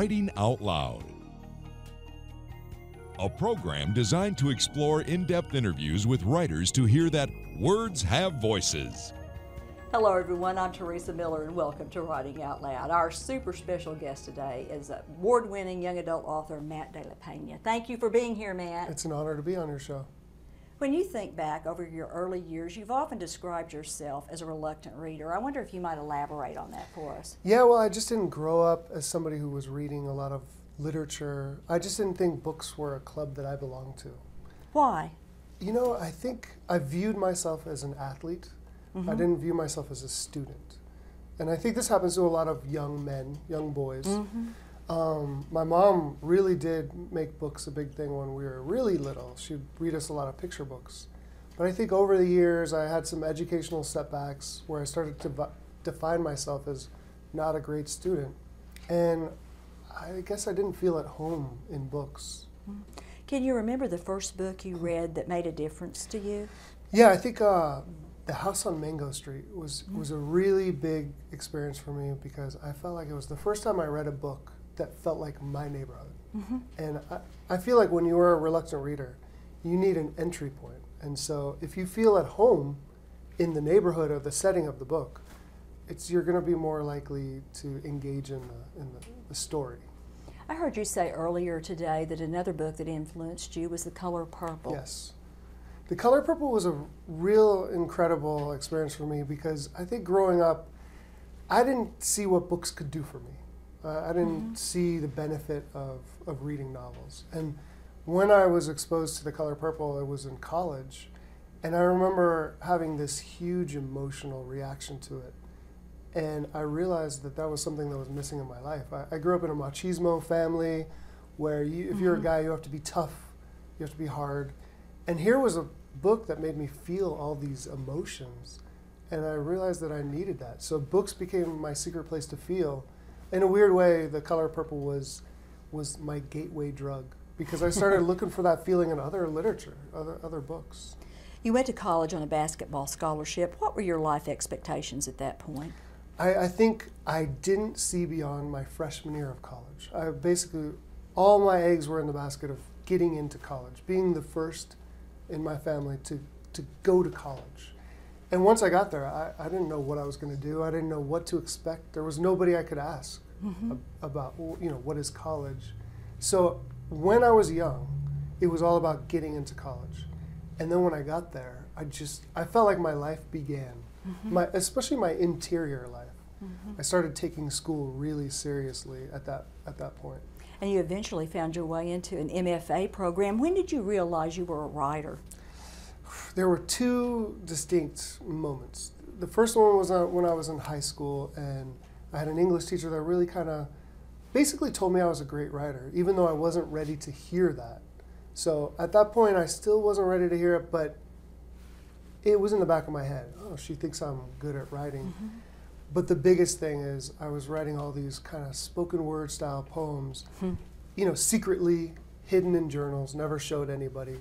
Writing Out Loud, a program designed to explore in depth interviews with writers to hear that words have voices. Hello, everyone. I'm Teresa Miller, and welcome to Writing Out Loud. Our super special guest today is award winning young adult author Matt De La Pena. Thank you for being here, Matt. It's an honor to be on your show. When you think back over your early years, you've often described yourself as a reluctant reader. I wonder if you might elaborate on that for us. Yeah, well, I just didn't grow up as somebody who was reading a lot of literature. I just didn't think books were a club that I belonged to. Why? You know, I think I viewed myself as an athlete. Mm-hmm. I didn't view myself as a student. And I think this happens to a lot of young men, young boys. Mm-hmm. Um, my mom really did make books a big thing when we were really little. She'd read us a lot of picture books. But I think over the years, I had some educational setbacks where I started to define myself as not a great student. And I guess I didn't feel at home in books. Can you remember the first book you read that made a difference to you? Yeah, I think uh, The House on Mango Street was, mm-hmm. was a really big experience for me because I felt like it was the first time I read a book that felt like my neighborhood. Mm-hmm. And I, I feel like when you are a reluctant reader, you need an entry point. And so if you feel at home in the neighborhood or the setting of the book, it's you're going to be more likely to engage in the, in the, the story. I heard you say earlier today that another book that influenced you was The Color Purple. Yes. The Color Purple was a real incredible experience for me because I think growing up, I didn't see what books could do for me. Uh, I didn't mm-hmm. see the benefit of, of reading novels. And when I was exposed to The Color Purple, it was in college. And I remember having this huge emotional reaction to it. And I realized that that was something that was missing in my life. I, I grew up in a machismo family where you, if mm-hmm. you're a mm-hmm. guy, you have to be tough, you have to be hard. And here was a book that made me feel all these emotions. And I realized that I needed that. So books became my secret place to feel in a weird way, the color purple was was my gateway drug because I started looking for that feeling in other literature, other other books. You went to college on a basketball scholarship. What were your life expectations at that point? I, I think I didn't see beyond my freshman year of college. I basically all my eggs were in the basket of getting into college, being the first in my family to, to go to college. And once I got there, I, I didn't know what I was going to do. I didn't know what to expect. There was nobody I could ask mm-hmm. about, you know, what is college. So when I was young, it was all about getting into college. And then when I got there, I just, I felt like my life began. Mm-hmm. My, especially my interior life. Mm-hmm. I started taking school really seriously at that, at that point. And you eventually found your way into an MFA program. When did you realize you were a writer? There were two distinct moments. The first one was uh, when I was in high school, and I had an English teacher that really kind of basically told me I was a great writer, even though I wasn't ready to hear that. So at that point, I still wasn't ready to hear it, but it was in the back of my head. Oh, she thinks I'm good at writing. Mm-hmm. But the biggest thing is, I was writing all these kind of spoken word style poems, mm-hmm. you know, secretly hidden in journals, never showed anybody.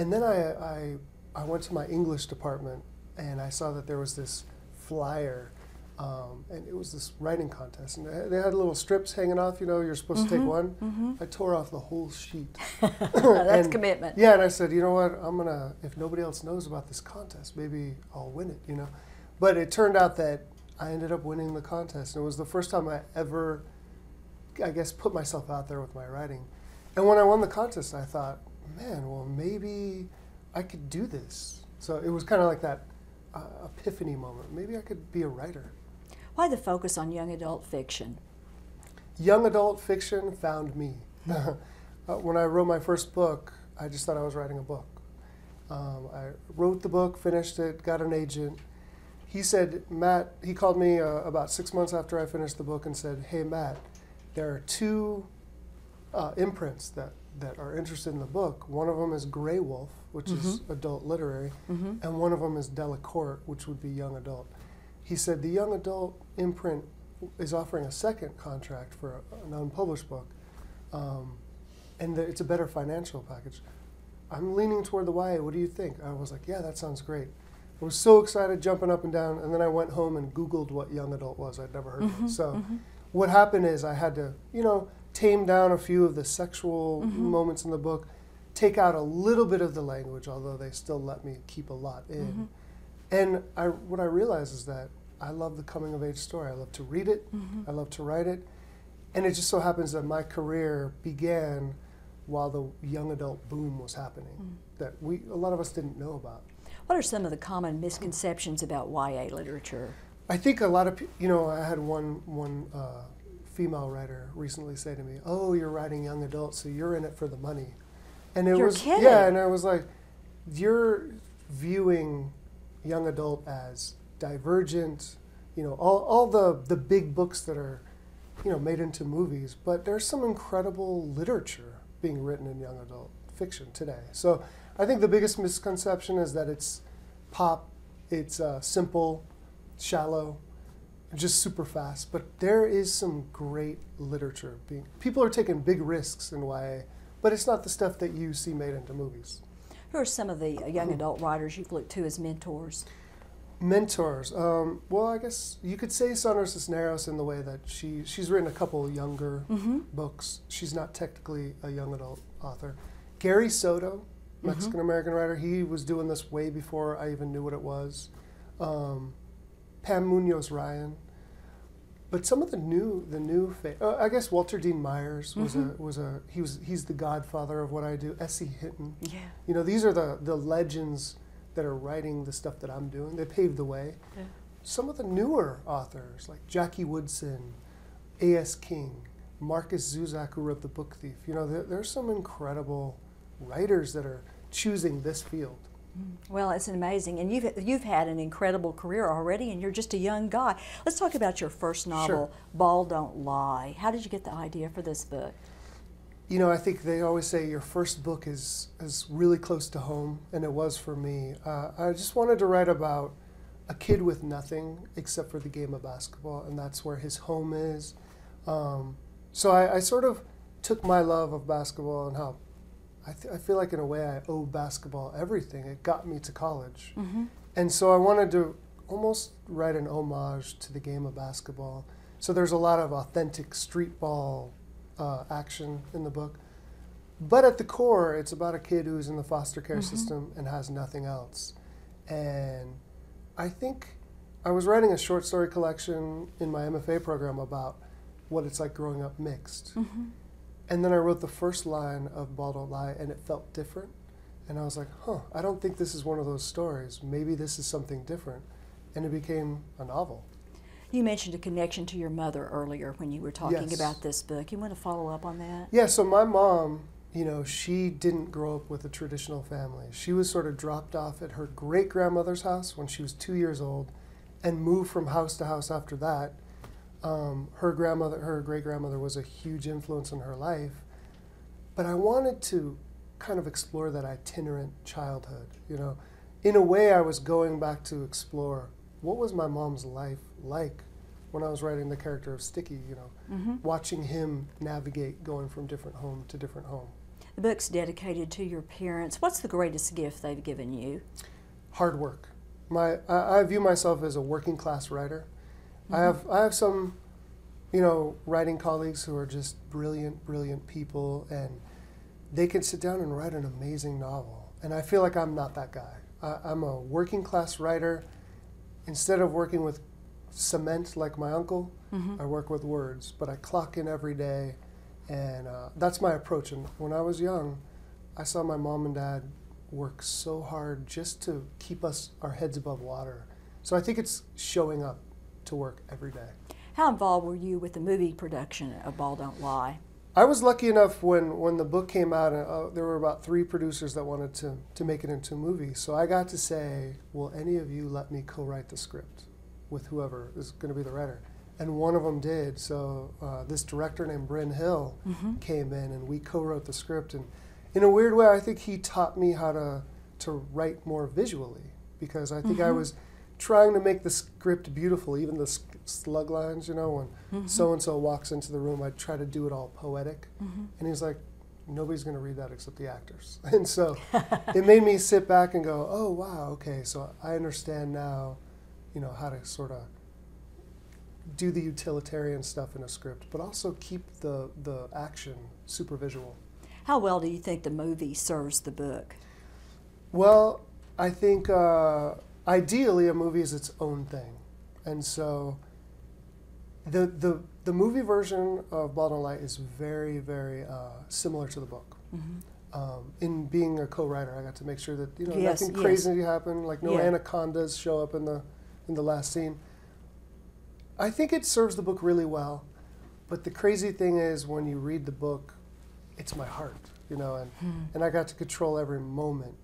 And then I, I I went to my English department and I saw that there was this flyer. Um, and it was this writing contest, and they had little strips hanging off. You know, you're supposed mm-hmm, to take mm-hmm, one. Mm-hmm. I tore off the whole sheet. That's and, commitment. Yeah, and I said, you know what? I'm gonna. If nobody else knows about this contest, maybe I'll win it. You know, but it turned out that I ended up winning the contest. And it was the first time I ever, I guess, put myself out there with my writing. And when I won the contest, I thought, man, well, maybe I could do this. So it was kind of like that uh, epiphany moment. Maybe I could be a writer. Why the focus on young adult fiction? Young adult fiction found me. uh, when I wrote my first book, I just thought I was writing a book. Um, I wrote the book, finished it, got an agent. He said, Matt, he called me uh, about six months after I finished the book and said, Hey, Matt, there are two uh, imprints that that are interested in the book. One of them is Graywolf, which mm-hmm. is adult literary, mm-hmm. and one of them is Delacorte, which would be young adult. He said the young adult imprint is offering a second contract for a, an unpublished book, um, and the, it's a better financial package. I'm leaning toward the YA. What do you think? I was like, yeah, that sounds great. I was so excited, jumping up and down, and then I went home and Googled what young adult was. I'd never heard mm-hmm, of it. So, mm-hmm. what happened is I had to, you know, tame down a few of the sexual mm-hmm. moments in the book, take out a little bit of the language, although they still let me keep a lot in. Mm-hmm. And I, what I realize is that I love the coming of age story. I love to read it, mm-hmm. I love to write it. And it just so happens that my career began while the young adult boom was happening mm. that we a lot of us didn't know about. What are some of the common misconceptions about YA literature? I think a lot of people, you know, I had one one uh, female writer recently say to me, "Oh, you're writing young adults, so you're in it for the money," and it You're was kidding. yeah, and I was like, "You're viewing young adult as divergent, you know, all all the the big books that are, you know, made into movies, but there's some incredible literature being written in young adult fiction today. So I think the biggest misconception is that it's pop, it's uh, simple, shallow, just super fast. But there is some great literature being. People are taking big risks in YA, but it's not the stuff that you see made into movies. Who are some of the uh, young adult writers you've looked to as mentors? Mentors. Um, well, I guess you could say Sandra Cisneros in the way that she she's written a couple younger books. She's not technically a young adult author. Gary Soto, Mexican American writer, he was doing this way before I even knew what it was. Um, Pam Munoz Ryan. But some of the new, the new, fa- uh, I guess Walter Dean Myers was a was a he was he's the godfather of what I do. S.E. Hinton. Yeah. You know, these are the, the legends that are writing the stuff that I'm doing. They paved the way. Yeah. Some of the newer authors, like Jackie Woodson, A.S. King, Markus Zusak, who wrote The Book Thief, you know, there, there's some incredible writers that are choosing this field. Well, it's amazing, and you've you've had an incredible career already, and you're just a young guy. Let's talk about your first novel, Ball Don't Lie. How did you get the idea for this book? You know, I think they always say your first book is, is really close to home, and it was for me. Uh, I just wanted to write about a kid with nothing except for the game of basketball, and that's where his home is. Um, so I, I sort of took my love of basketball and how I, th- I feel like, in a way, I owe basketball everything. It got me to college. Mm-hmm. And so I wanted to almost write an homage to the game of basketball. So there's a lot of authentic street ball uh, action in the book. But at the core, it's about a kid who's in the foster care mm-hmm. system and has nothing else. And I think I was writing a short story collection in my MFA program about what it's like growing up mixed. Mm-hmm. And then I wrote the first line of Ball Don't Lie, and it felt different. And I was like, huh, I don't think this is one of those stories. Maybe this is something different. And it became a novel. You mentioned a connection to your mother earlier when you were talking Yes. about this book. You want to follow up on that? Yeah, so my mom, you know, she didn't grow up with a traditional family. She was sort of dropped off at her great grandmother's house when she was two years old and moved from house to house after that. Um, her grandmother, her great grandmother, was a huge influence in her life. But I wanted to kind of explore that itinerant childhood. You know, in a way, I was going back to explore what was my mom's life like when I was writing the character of Sticky. You know, watching him navigate going from different home to different home. The book's dedicated to your parents. What's the greatest gift they've given you? Hard work. My, I, I view myself as a working class writer. I have, I have some, you know, writing colleagues who are just brilliant, brilliant people, and they can sit down and write an amazing novel. And I feel like I'm not that guy. I, I'm a working class writer. Instead of working with cement like my uncle, I work with words. But I clock in every day, and uh, that's my approach. And when I was young, I saw my mom and dad work so hard just to keep us our heads above water. So I think it's showing up to work every day. How involved were you with the movie production of Ball Don't Lie? I was lucky enough when, when the book came out, uh, there were about three producers that wanted to, to make it into a movie. So I got to say, Will any of you let me co write the script with whoever is going to be the writer? And one of them did. So uh, this director named Brin Hill came in and we co wrote the script. And in a weird way, I think he taught me how to, to write more visually because I think I was trying to make the script beautiful, even the slug lines, you know, when so and so walks into the room, I try to do it all poetic. And he's like, nobody's going to read that except the actors. And so it made me sit back and go, oh, wow, okay, so I understand now, you know, how to sort of do the utilitarian stuff in a script, but also keep the, the action super visual. How well do you think the movie serves the book? Well, I think uh, ideally a movie is its own thing. And so the, the, the movie version of Ball Don't Lie is very, very uh, similar to the book. Um, in being a co-writer, I got to make sure that you know Yes, nothing yes. crazy happened, like no Yeah. anacondas show up in the in the last scene. I think it serves the book really well, but the crazy thing is when you read the book, it's my heart, you know, and and I got to control every moment.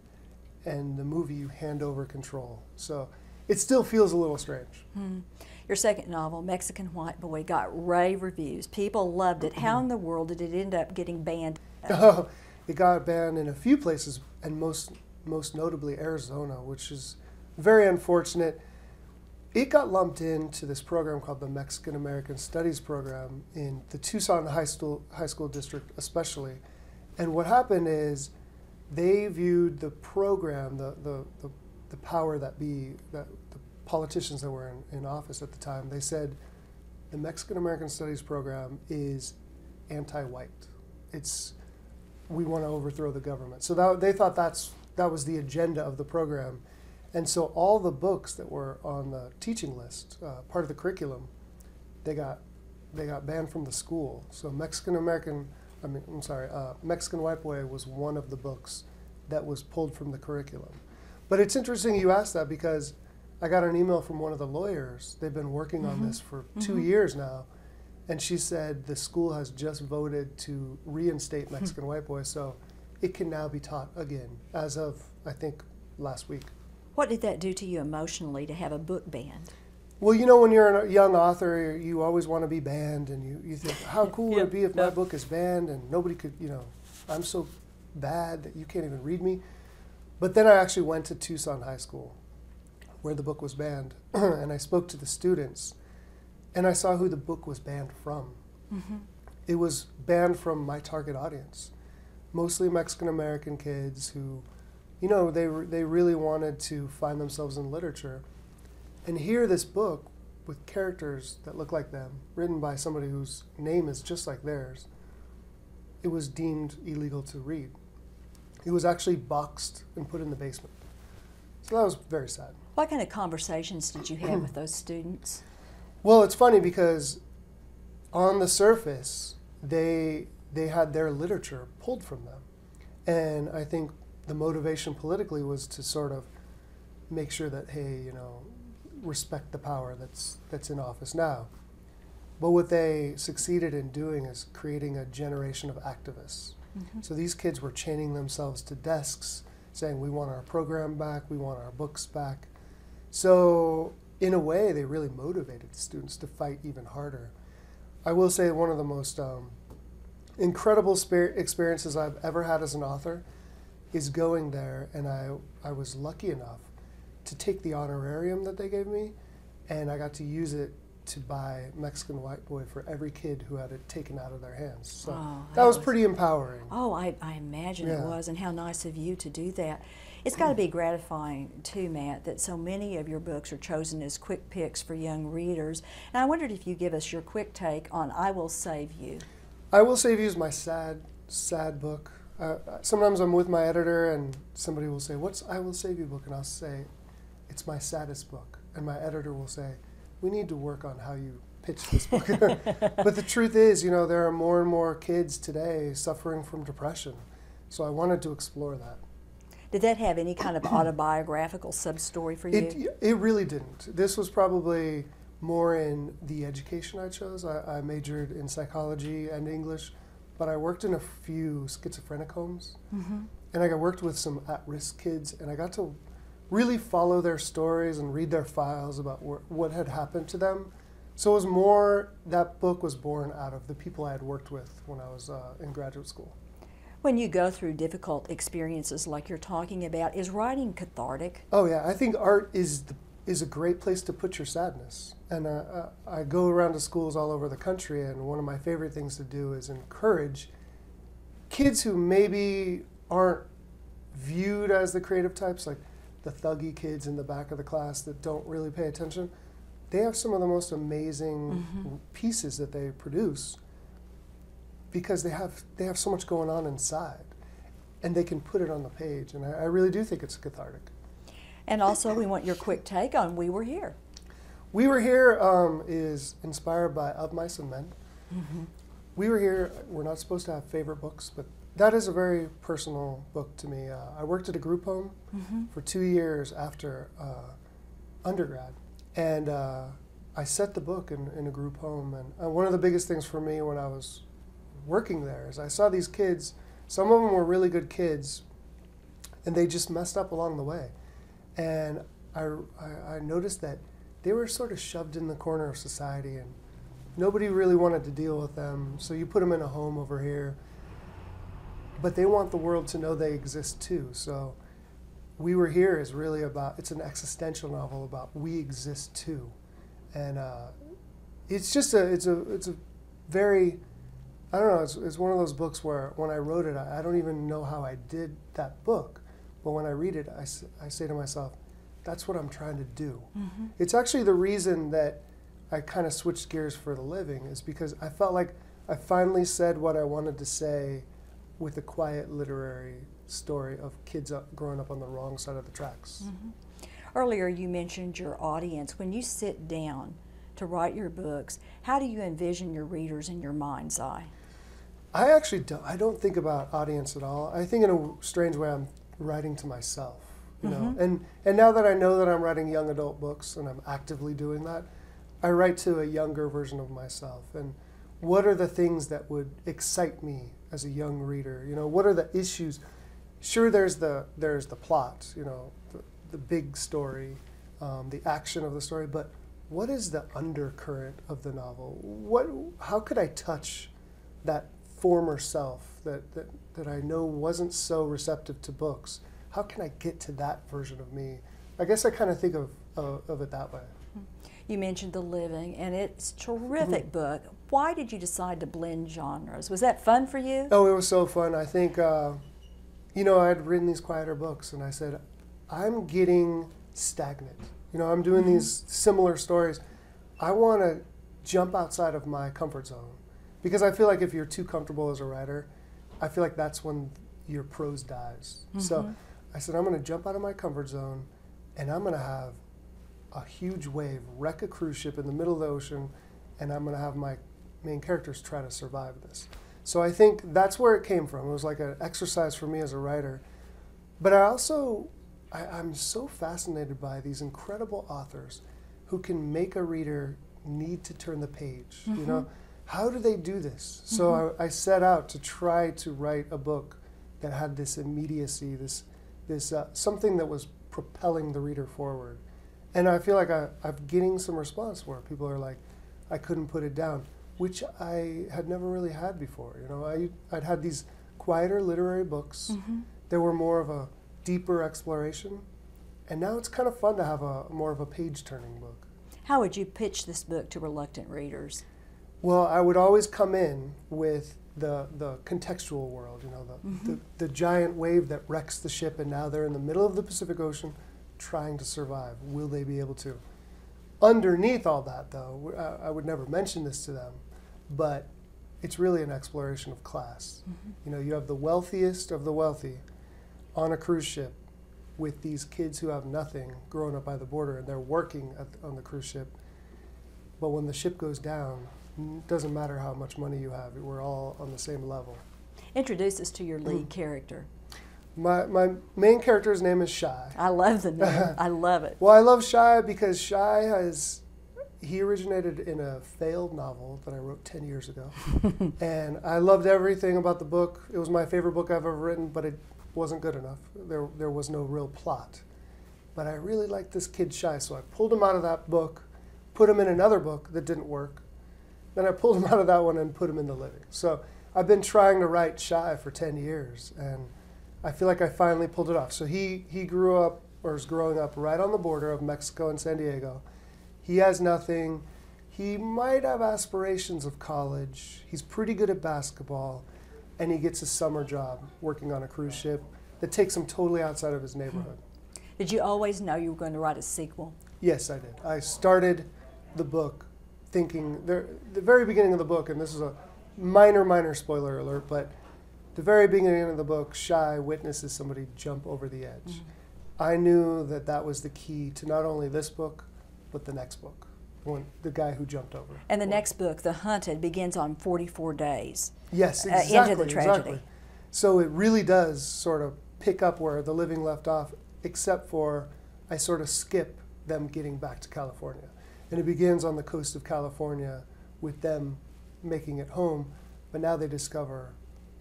And the movie, you hand over control, so it still feels a little strange. Hmm. Your second novel, Mexican White Boy, got rave reviews. People loved it. How in the world did it end up getting banned? Oh, it got banned in a few places, and most most notably Arizona, which is very unfortunate. It got lumped into this program called the Mexican American Studies program in the Tucson High School High School District, especially. And what happened is, they viewed the program, the the, the, the power that be that the politicians that were in, in office at the time. They said, the Mexican American Studies program is anti-white. It's we want to overthrow the government. So that, they thought that's that was the agenda of the program, and so all the books that were on the teaching list, uh, part of the curriculum, they got they got banned from the school. So Mexican American, I mean, I'm sorry, uh, Mexican White Boy was one of the books that was pulled from the curriculum. But it's interesting you asked that because I got an email from one of the lawyers. They've been working on this mm-hmm. for mm-hmm. 2 years now. And she said the school has just voted to reinstate hmm. Mexican White Boy, so it can now be taught again as of, I think, last week. What did that do to you emotionally to have a book banned? Well, you know, when you're a young author, you always want to be banned, and you, you think, how cool would it be if my book is banned and nobody could, you know, I'm so bad that you can't even read me. But then I actually went to Tucson High School, where the book was banned, and I spoke to the students, and I saw who the book was banned from. Mm-hmm. It was banned from my target audience, mostly Mexican American kids who, you know, they, re- they really wanted to find themselves in literature. And here, this book with characters that look like them, written by somebody whose name is just like theirs, it was deemed illegal to read. It was actually boxed and put in the basement. So that was very sad. What kind of conversations did you have with those students? Well, it's funny because on the surface, they they had their literature pulled from them, and I think the motivation politically was to sort of make sure that hey, you know, respect the power that's that's in office now. But what they succeeded in doing is creating a generation of activists. So these kids were chaining themselves to desks, saying, "We want our program back. We want our books back." So in a way, they really motivated the students to fight even harder. I will say one of the most um, incredible experiences I've ever had as an author is going there, and I I was lucky enough to take the honorarium that they gave me, and I got to use it to buy Mexican White Boy for every kid who had it taken out of their hands. So Oh, that, was was- pretty empowering. Oh, I, I imagine it was, and how nice of you to do that. It's got to be gratifying, too, Matt, that so many of your books are chosen as quick picks for young readers. And I wondered if you give us your quick take on I Will Save You. I Will Save You is my sad, sad book. Uh, sometimes I'm with my editor and somebody will say, What's I Will Save You book? And I'll say, It's my saddest book. And my editor will say, We need to work on how you pitch this book. but the truth is, you know, there are more and more kids today suffering from depression. So I wanted to explore that. Did that have any kind of autobiographical sub story for you? It, it really didn't. This was probably more in the education I chose. I, I majored in psychology and English, but I worked in a few schizophrenic homes. Mm-hmm. And I worked with some at risk kids, and I got to really follow their stories and read their files about wh- what had happened to them. So it was more, that book was born out of the people I had worked with when I was uh, in graduate school. When you go through difficult experiences like you're talking about, is writing cathartic? Oh yeah, I think art is the, is a great place to put your sadness. And uh, uh, I go around to schools all over the country, and one of my favorite things to do is encourage kids who maybe aren't viewed as the creative types, like the thuggy kids in the back of the class that don't really pay attention. they have some of the most amazing pieces that they produce because they have they have so much going on inside, and they can put it on the page. And I, I really do think it's cathartic. And also, we want your quick take on We Were Here. We Were Here um, is inspired by Of Mice and Men. We Were Here, we're not supposed to have favorite books, but that is a very personal book to me. Uh, I worked at a group home for two years after uh, undergrad, and uh, I set the book in, in a group home. And uh, one of the biggest things for me when I was working there is I saw these kids, some of them were really good kids, and they just messed up along the way. And I, I, I noticed that they were sort of shoved in the corner of society and nobody really wanted to deal with them. So you put them in a home over here. But they want the world to know they exist too. So We Were Here is really about, it's an existential novel about we exist too. And uh, it's just a, it's a, it's a very, I don't know, it's, it's one of those books where when I wrote it, I, I don't even know how I did that book. But when I read it, I, I say to myself, that's what I'm trying to do. It's actually the reason that I kind of switched gears for the living is because I felt like I finally said what I wanted to say with a quiet literary story of kids up, growing up on the wrong side of the tracks. Mm-hmm. Earlier, you mentioned your audience. When you sit down to write your books, how do you envision your readers in your mind's eye? I actually don't, I don't think about audience at all. I think in a strange way I'm writing to myself, you know. Mm-hmm. And and now that I know that I'm writing young adult books and I'm actively doing that, I write to a younger version of myself. And what are the things that would excite me as a young reader? You know, what are the issues? Sure, there's the there's the plot, you know, the, the big story, um, the action of the story, but what is the undercurrent of the novel? What how could I touch that former self that, that, that I know wasn't so receptive to books. How can I get to that version of me? I guess I kind of think of, of, of it that way. You mentioned The Living, and it's a mm-hmm. terrific book. Why did you decide to blend genres? Was that fun for you? Oh, it was so fun. I think, uh, you know, I had written these quieter books and I said, I'm getting stagnant. You know, I'm doing mm-hmm. these similar stories. I want to jump outside of my comfort zone because I feel like if you're too comfortable as a writer, I feel like that's when your prose dies. So mm-hmm. I said, I'm going to jump out of my comfort zone and I'm going to have a huge wave wreck a cruise ship in the middle of the ocean and I'm going to have my main characters try to survive this. So I think that's where it came from. It was like an exercise for me as a writer. But I also, I, I'm so fascinated by these incredible authors who can make a reader need to turn the page. You know, how do they do this? So I, I set out to try to write a book that had this immediacy, this, this uh, something that was propelling the reader forward. And I feel like I, I'm getting some response where people are like, I couldn't put it down, which I had never really had before. You know, I, I'd had these quieter literary books mm-hmm. that were more of a deeper exploration. And now it's kind of fun to have a more of a page turning book. How would you pitch this book to reluctant readers? Well, I would always come in with the, the contextual world, you know, the, mm-hmm. the, the giant wave that wrecks the ship, and now they're in the middle of the Pacific Ocean trying to survive. Will they be able to? Underneath all that, though, I, uh, I would never mention this to them, but it's really an exploration of class. Mm-hmm. You know, you have the wealthiest of the wealthy on a cruise ship with these kids who have nothing growing up by the border, and they're working at, on the cruise ship. But when the ship goes down, it doesn't matter how much money you have, we're all on the same level. Introduce us to your lead mm. character. My, my main character's name is Shy. I love the name. I love it. Well, I love Shy because Shy has, he originated in a failed novel that I wrote 10 years ago. and I loved everything about the book. It was my favorite book I've ever written, but it wasn't good enough. There, there was no real plot. But I really liked this kid Shy, so I pulled him out of that book, put him in another book that didn't work. Then I pulled him out of that one and put him in the living. So I've been trying to write Shy for 10 years, and I feel like I finally pulled it off. So he, he grew up, or is growing up, right on the border of Mexico and San Diego. He has nothing. He might have aspirations of college. He's pretty good at basketball, and he gets a summer job working on a cruise ship that takes him totally outside of his hmm. neighborhood. Did you always know you were going to write a sequel? Yes, I did. I started the book thinking there the very beginning of the book, and this is a minor minor spoiler alert, but the very beginning of the book, Shy witnesses somebody jump over the edge. Mm-hmm. I knew that that was the key to not only this book, but the next book, when the guy who jumped over. And the next book, The Hunted, begins on 44 days. Yes, uh, exactly. into the tragedy. Exactly. So it really does sort of pick up where the living left off, except for I sort of skip them getting back to California. And it begins on the coast of California with them making it home, but now they discover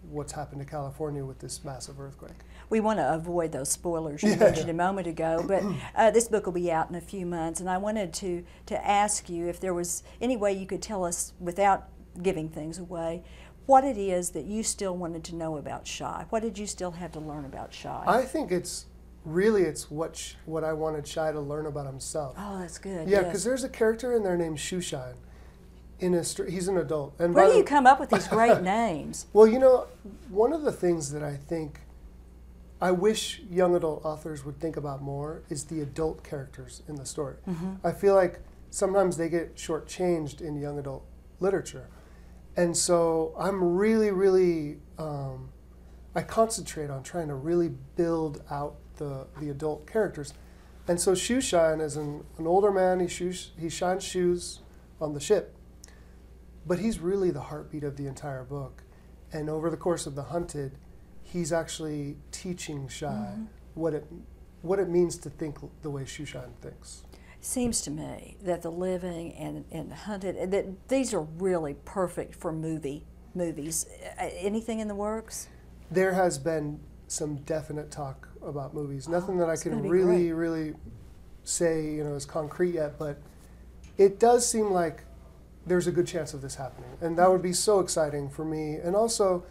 what's happened to California with this massive earthquake. We want to avoid those spoilers you Yeah, mentioned a moment ago, but uh, this book will be out in a few months, and I wanted to, to ask you if there was any way you could tell us, without giving things away, what it is that you still wanted to know about Shy. What did you still have to learn about Shy? I think it's really it's what sh- what I wanted Shy to learn about himself. oh, that's good. yeah, yes. because there's a character in there named Shoeshine. In a str- he's an adult, and Where do the- you come up with these great names? Well, you know, one of the things that I think I wish young adult authors would think about more is the adult characters in the story. I feel like sometimes they get shortchanged in young adult literature. And so I'm really, really, um, I concentrate on trying to really build out the, the adult characters. And so Shoeshine is an, an older man, he, shoes, he shines shoes on the ship but he's really the heartbeat of the entire book. And over the course of The Hunted, he's actually teaching Shy mm-hmm. what it what it means to think the way Shoeshine thinks. Seems to me that the living and, and the hunted that these are really perfect for movie movies. Anything in the works? There has been some definite talk about movies. Nothing oh, that I can really, great. really say, you know, is concrete yet, but it does seem like there's a good chance of this happening. And that would be so exciting for me. And also,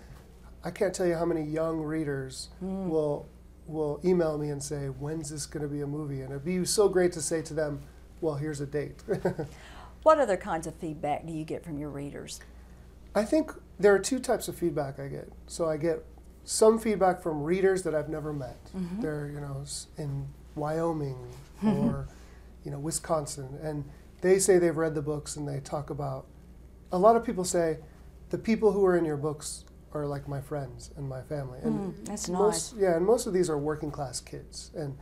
I can't tell you how many young readers Hmm. will will email me and say, "When's this going to be a movie?" And it'd be so great to say to them, "Well, here's a date." What other kinds of feedback do you get from your readers? I think there are two types of feedback I get. So I get some feedback from readers that I've never met. They're you know in Wyoming or you know Wisconsin, and they say they've read the books and they talk about. A lot of people say, the people who are in your books are like my friends and my family. And Mm, that's most, Yeah, and most of these are working class kids, and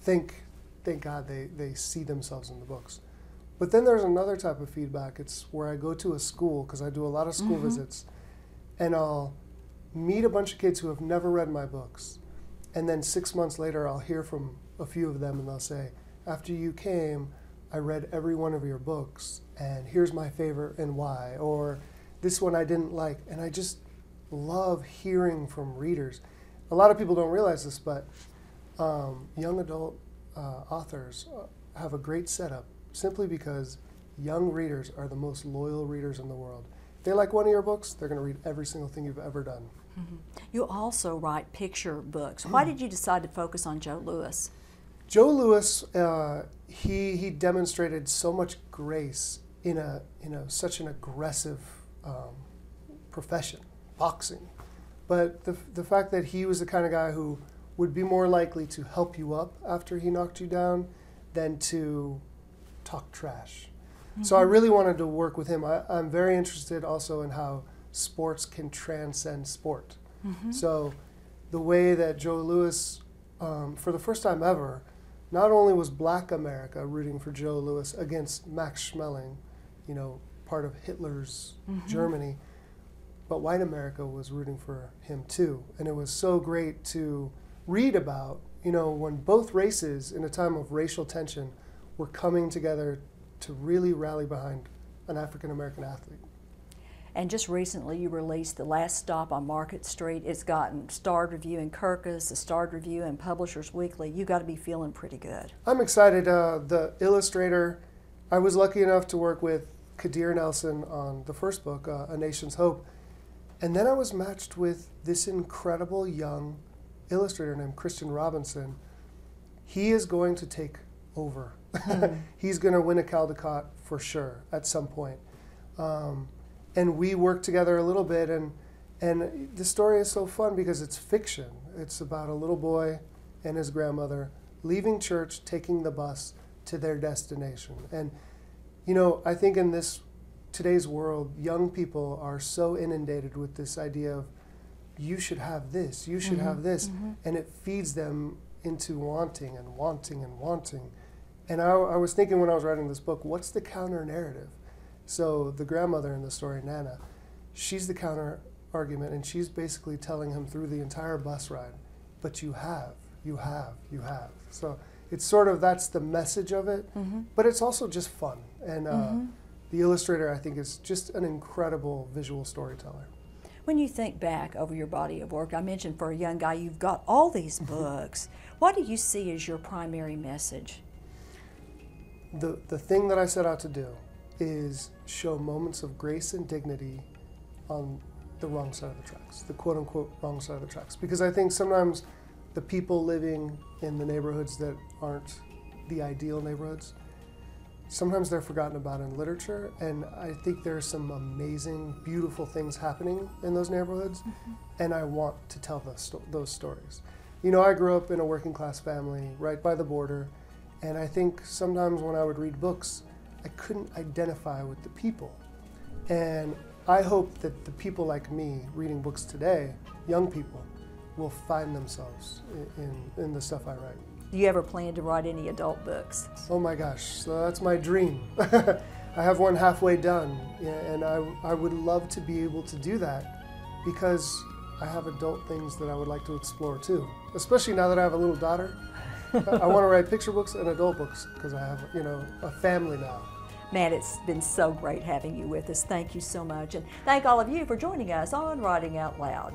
think, thank God they, they see themselves in the books. But then there's another type of feedback. It's where I go to a school because I do a lot of school visits, and I'll meet a bunch of kids who have never read my books, and then six months later I'll hear from a few of them, and they'll say, "After you came, I read every one of your books, and here's my favorite and why," or "This one I didn't like," and I just love hearing from readers. A lot of people don't realize this, but um, young adult uh, authors uh, have a great setup simply because young readers are the most loyal readers in the world. If they like one of your books, they're going to read every single thing you've ever done. You also write picture books. Why did you decide to focus on Joe Louis? Joe Louis, uh, he he demonstrated so much grace in a you know such an aggressive um, profession, boxing. But the the fact that he was the kind of guy who would be more likely to help you up after he knocked you down than to talk trash. So I really wanted to work with him. I, I'm very interested also in how sports can transcend sport. So the way that Joe Louis, um, for the first time ever, not only was Black America rooting for Joe Louis against Max Schmeling, you know, part of Hitler's mm-hmm. Germany, but white America was rooting for him too. And it was so great to read about, you know, when both races, in a time of racial tension, were coming together to really rally behind an African American athlete. And just recently, you released The Last Stop on Market Street. It's gotten starred review in Kirkus, a starred review in Publishers Weekly. You got to be feeling pretty good. I'm excited. Uh, the illustrator, I was lucky enough to work with Kadir Nelson on the first book, uh, A Nation's Hope. And then I was matched with this incredible young illustrator named Christian Robinson. He is going to take over. He's going to win a Caldecott for sure at some point. Um, and we worked together a little bit, and and the story is so fun because it's fiction. It's about a little boy and his grandmother leaving church, taking the bus to their destination, and You know, I think in this today's world, young people are so inundated with this idea of you should have this, you should have mm-hmm. this, mm-hmm. and it feeds them into wanting and wanting and wanting. And I, I was thinking when I was writing this book, what's the counter narrative? So the grandmother in the story, Nana, she's the counter argument, and she's basically telling him through the entire bus ride, but you have, you have, you have. So it's sort of that's the message of it, mm-hmm. but it's also just fun. And uh, mm-hmm. the illustrator, I think, is just an incredible visual storyteller. When you think back over your body of work, I mentioned for a young guy, you've got all these mm-hmm. books. What do you see as your primary message? The, the thing that I set out to do is show moments of grace and dignity on the wrong side of the tracks, the quote unquote wrong side of the tracks. Because I think sometimes the people living in the neighborhoods that aren't the ideal neighborhoods, sometimes they're forgotten about in literature. And I think there's some amazing, beautiful things happening in those neighborhoods. Mm-hmm. And I want to tell those, those stories. You know, I grew up in a working class family right by the border. And I think sometimes when I would read books, I couldn't identify with the people. And I hope that the people like me reading books today, young people, will find themselves in, in the stuff I write. Do you ever plan to write any adult books? Oh my gosh, so that's my dream. I have one halfway done, and I, I would love to be able to do that because I have adult things that I would like to explore too, especially now that I have a little daughter. I want to write picture books and adult books because I have, you know, a family now. Matt, it's been so great having you with us. Thank you so much. And thank all of you for joining us on Writing Out Loud.